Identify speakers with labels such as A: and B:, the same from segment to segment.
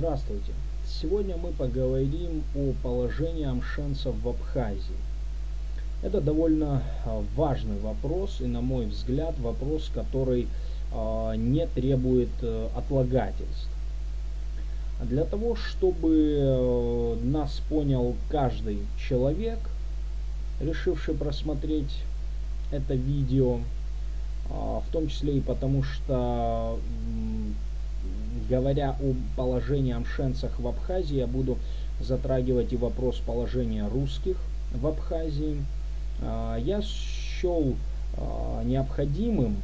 A: Здравствуйте! Сегодня мы поговорим о положении амшенцев в Абхазии. Это довольно а, важный вопрос и, на мой взгляд, вопрос, который а, не требует э, отлагательств. Для того, чтобы э, нас понял каждый человек, решивший просмотреть это видео, а, в том числе и потому, что говоря о положении амшенцах в Абхазии, я буду затрагивать и вопрос положения русских в Абхазии. А, я счел а, необходимым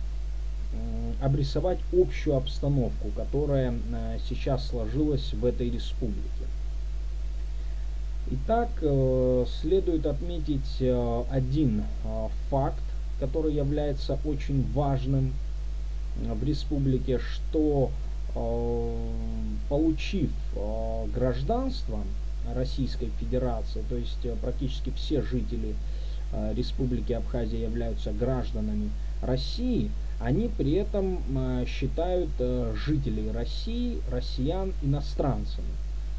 A: обрисовать общую обстановку, которая а, сейчас сложилась в этой республике. Итак, э, следует отметить э, один факт, который является очень важным в республике, что Э, получив э, гражданство Российской Федерации, то есть э, практически все жители Республики Абхазия являются гражданами России, они при этом считают жителей России, россиян иностранцами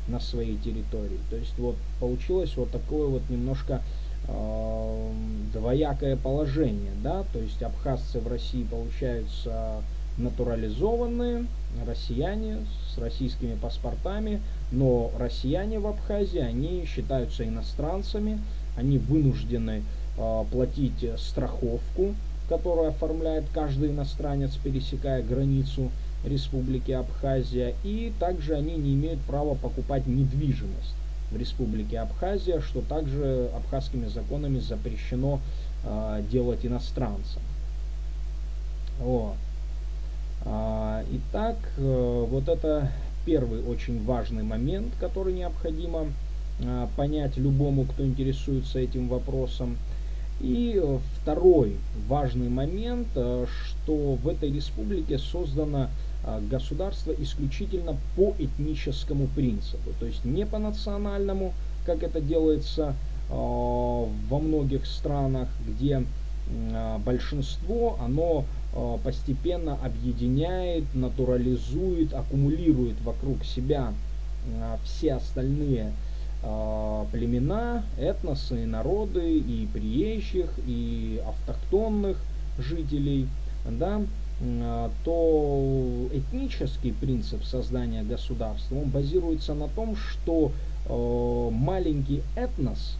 A: на своей территории. То есть вот получилось вот такое вот немножко э, двоякое положение, да, то есть абхазцы в России получаются натурализованные россияне с российскими паспортами, но россияне в Абхазии, они считаются иностранцами, они вынуждены э, платить страховку, которую оформляет каждый иностранец, пересекая границу Республики Абхазия, и также они не имеют права покупать недвижимость в Республике Абхазия, что также абхазскими законами запрещено э, делать иностранцам. Вот. А, итак, э, вот это первый очень важный момент, который необходимо а, понять любому, кто интересуется этим вопросом. И второй важный момент, э, что в этой республике создано а, государство исключительно по этническому принципу, то есть не по национальному, как это делается во многих странах, где большинство, оно постепенно объединяет, натурализует, аккумулирует вокруг себя э, все остальные э, племена, этносы, народы и приезжих, и автохтонных жителей, да, то этнический принцип создания государства, он базируется на том, что маленький этнос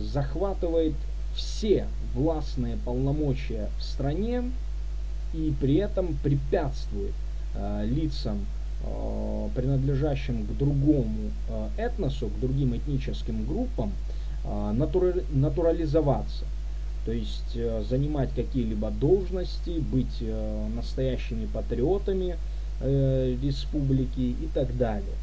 A: захватывает все властные полномочия в стране, и при этом препятствует э, лицам, э, принадлежащим к другому э, этносу, к другим этническим группам, натура, натурализоваться. То есть занимать какие-либо должности, быть настоящими патриотами республики и так далее.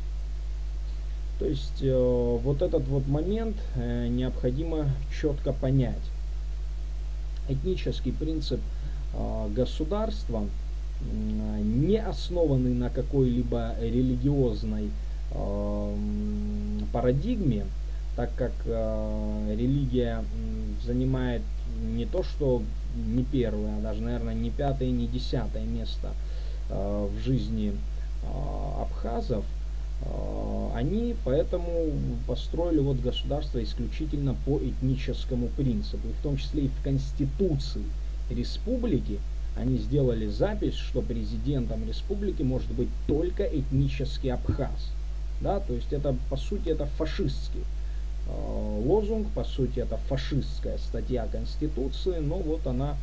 A: То есть вот этот вот момент необходимо четко понять. Этнический принцип – а, государства, не основанный на какой-либо религиозной а, парадигме, так как а, религия занимает не то что не первое, а даже, наверное, не пятое, не десятое место в жизни абхазов, они поэтому построили вот государство исключительно по этническому принципу, и в том числе и в Конституции республики они сделали запись, что президентом республики может быть только этнический абхаз. Да, то есть это по сути это фашистский э, лозунг, по сути это фашистская статья Конституции, но вот она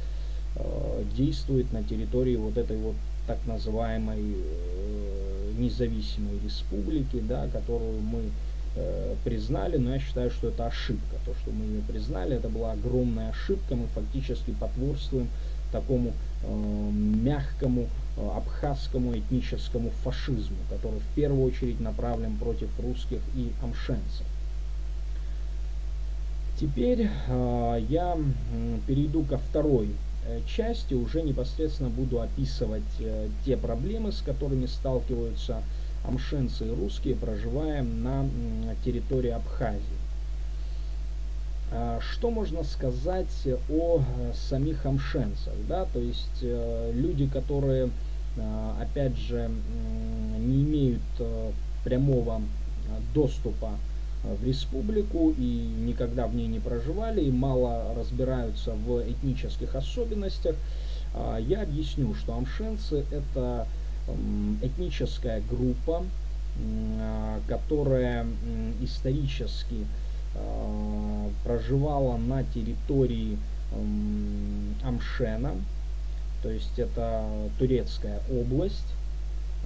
A: э, действует на территории вот этой вот так называемой э, независимой республики, да, которую мы э, признали, но я считаю, что это ошибка. То, что мы ее признали, это была огромная ошибка. Мы фактически потворствуем такому э, мягкому э, абхазскому этническому фашизму, который в первую очередь направлен против русских и амшенцев. Теперь э, я э, перейду ко второй э, части, уже непосредственно буду описывать э, те проблемы, с которыми сталкиваются амшенцы и русские, проживая на территории Абхазии. А, что можно сказать о э, самих амшенцах? Да? То есть э, люди, которые, а, опять же, не имеют э, прямого доступа в республику и никогда в ней не проживали и мало разбираются в этнических особенностях, я объясню, что амшенцы это этническая группа, которая исторически проживала на территории Амшена, то есть это турецкая область.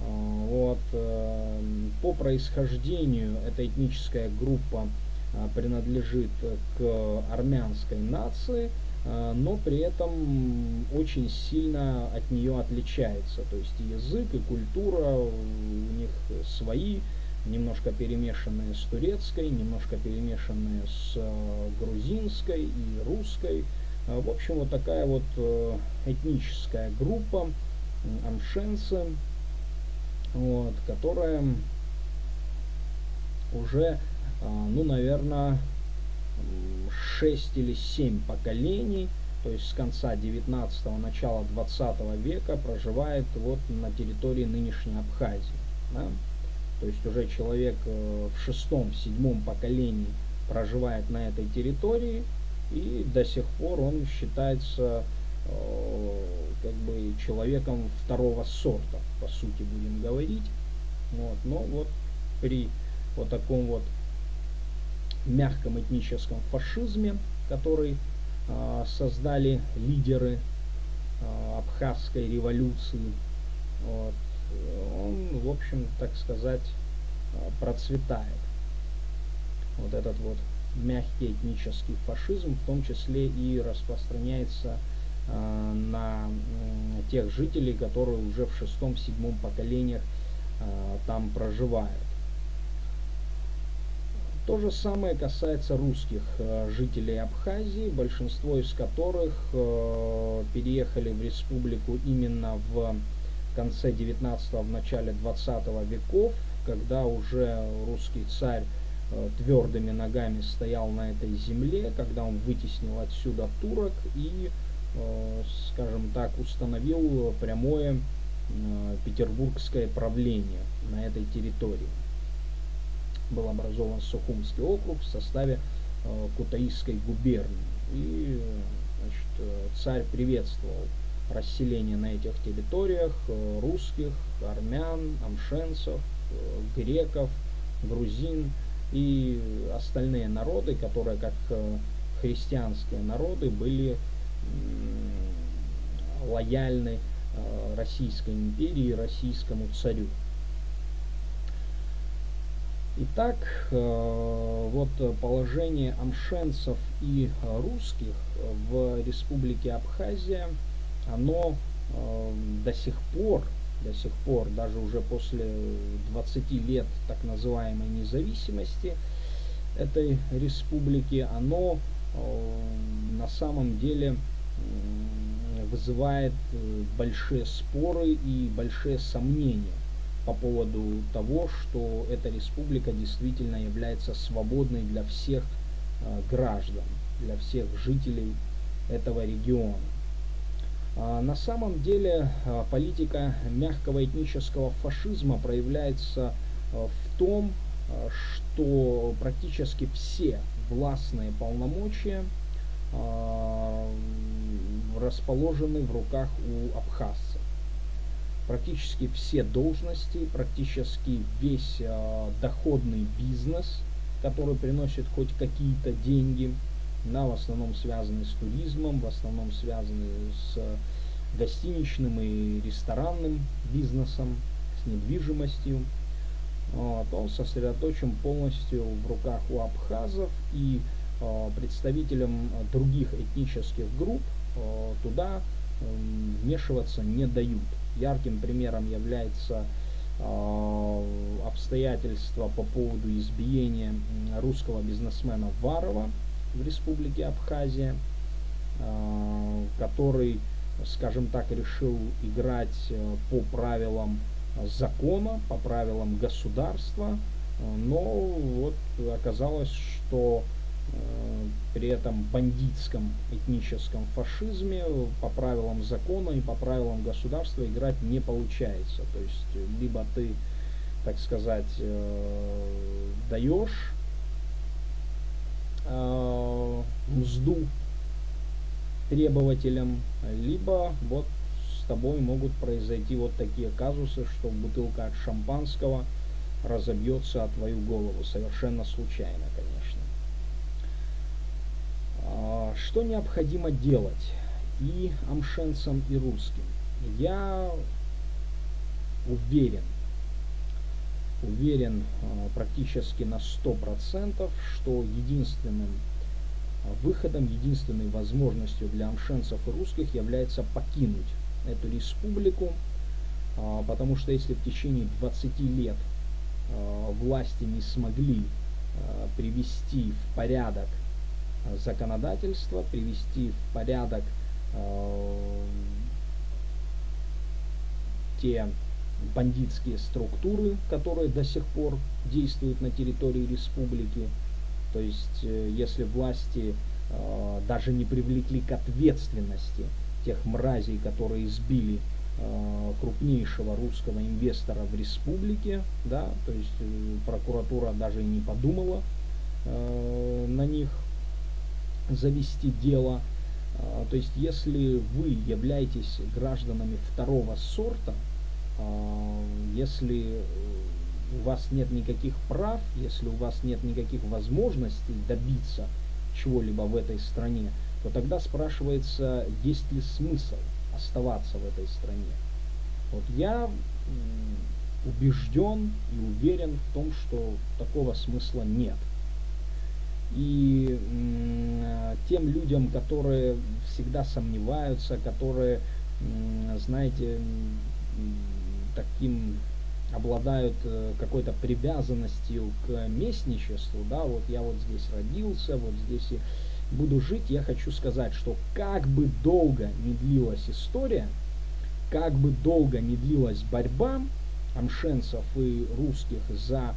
A: А, вот, э, по происхождению эта этническая группа а, принадлежит к армянской нации, а, но при этом очень сильно от нее отличается. То есть язык и культура у них свои, немножко перемешанные с турецкой, немножко перемешанные с грузинской и русской. В общем, вот такая вот э, этническая группа, амшенцы, вот, которая уже, ну, наверное, 6 или 7 поколений, то есть с конца 19 начала 20 века проживает вот на территории нынешней Абхазии. Да? То есть уже человек э, в шестом, седьмом поколении проживает на этой территории, и до сих пор он считается э, как бы человеком второго сорта, по сути будем говорить. Вот. Но вот при вот таком вот мягком этническом фашизме, который э, создали лидеры э, абхазской революции, вот, он, в общем, так сказать, процветает. Вот этот вот мягкий этнический фашизм, в том числе и распространяется Э, на тех жителей, которые уже в шестом-седьмом поколениях э, там проживают. То же самое касается русских э, жителей Абхазии, большинство из которых переехали в республику именно в конце 19-го, в начале 20 веков, когда уже русский царь твердыми ногами стоял на этой земле, когда он вытеснил отсюда турок и Э, скажем так, установил прямое э, петербургское правление на этой территории. Был образован Сухумский округ в составе э, Кутаисской губернии. И значит, царь приветствовал расселение на этих территориях русских, армян, амшенцев, греков, грузин и остальные народы, которые как христианские народы были лояльны э, Российской империи, российскому царю. Итак, э, вот положение амшенцев и русских в республике Абхазия, оно э, до сих пор, до сих пор, даже уже после 20 лет так называемой независимости этой республики, оно на самом деле вызывает э, большие споры и большие сомнения по поводу того, что эта республика действительно является свободной для всех э, граждан, для всех жителей этого региона. А на самом деле э, политика мягкого этнического фашизма проявляется в том, что практически все властные полномочия расположены в руках у абхазцев. Практически все должности, практически весь э, доходный бизнес, который приносит хоть какие-то деньги, на в основном связанный с туризмом, в основном связанный с гостиничным и ресторанным бизнесом, с недвижимостью. Вот, он сосредоточен полностью в руках у абхазов и э, представителям других этнических групп Э, туда эм, вмешиваться не дают. Ярким примером является э, обстоятельства по поводу избиения русского бизнесмена Варова в республике Абхазия, э, который, скажем так, решил играть по правилам закона, по правилам государства, но вот оказалось, что Э, при этом бандитском этническом фашизме по правилам закона и по правилам государства играть не получается. То есть либо ты так сказать, даешь мзду требователям, либо вот с тобой могут произойти вот такие казусы, что бутылка от шампанского разобьется о твою голову, совершенно случайно, конечно. А, что необходимо делать и амшенцам, и русским? Я уверен, уверен а, практически на 100%, что единственным выходом, единственной возможностью для амшенцев и русских является покинуть эту республику, а, потому что если в течение 20 лет а, власти не смогли а, привести в порядок законодательство, привести в порядок те бандитские структуры, которые до сих пор действуют на территории республики. То есть, э, если власти даже не привлекли к ответственности тех мразей, которые избили э, крупнейшего русского инвестора в республике, да, то есть э, прокуратура даже и не подумала э, на них завести дело. Э, то есть если вы являетесь гражданами второго сорта, э, если у вас нет никаких прав, если у вас нет никаких возможностей добиться чего-либо в этой стране, то тогда спрашивается, есть ли смысл оставаться в этой стране. Вот я убежден и уверен в том, что такого смысла нет. И тем людям, которые всегда сомневаются, которые, знаете, таким обладают э, какой-то привязанностью к местничеству, да, вот я вот здесь родился, вот здесь и буду жить, я хочу сказать, что как бы долго не длилась история, как бы долго не длилась борьба амшенцев и русских за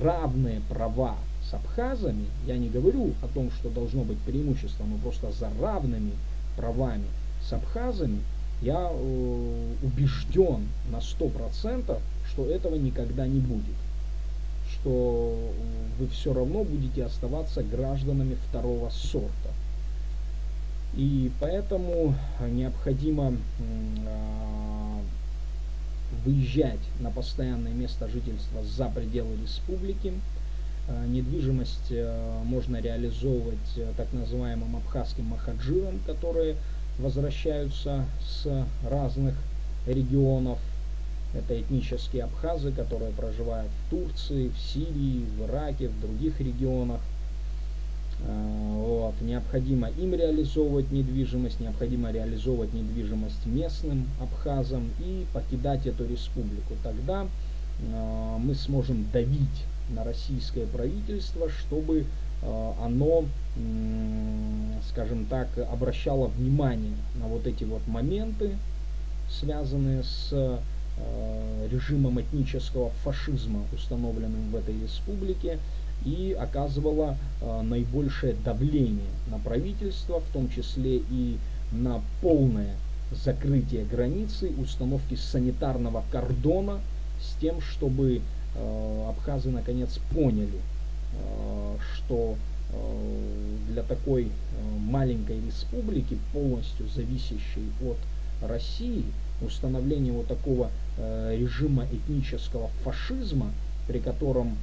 A: равные права с абхазами, я не говорю о том, что должно быть преимущество, но просто за равными правами с абхазами, я э, убежден на 100%, что этого никогда не будет что вы все равно будете оставаться гражданами второго сорта. И поэтому необходимо а, выезжать на постоянное место жительства за пределы республики. А, недвижимость а, можно реализовывать так называемым абхазским махаджирам, которые возвращаются с разных регионов это этнические абхазы, которые проживают в Турции, в Сирии, в Ираке, в других регионах. Вот. Необходимо им реализовывать недвижимость, необходимо реализовывать недвижимость местным абхазам и покидать эту республику. Тогда э, мы сможем давить на российское правительство, чтобы э, оно, скажем так, обращало внимание на вот эти вот моменты, связанные с Э, режимом этнического фашизма, установленным в этой республике, и оказывала э, наибольшее давление на правительство, в том числе и на полное закрытие границы, установки санитарного кордона с тем, чтобы абхазы наконец поняли, э, что э, для такой э, маленькой республики, полностью зависящей от России, установление вот такого э, режима этнического фашизма, при котором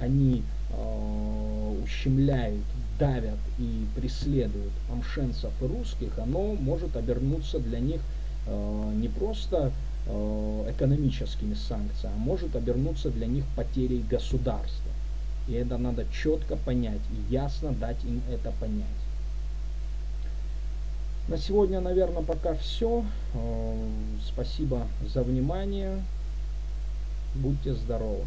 A: они э, ущемляют, давят и преследуют амшенцев и русских, оно может обернуться для них э, не просто э, экономическими санкциями, а может обернуться для них потерей государства. И это надо четко понять и ясно дать им это понять. На сегодня, наверное, пока все. Э, спасибо за внимание. Будьте здоровы.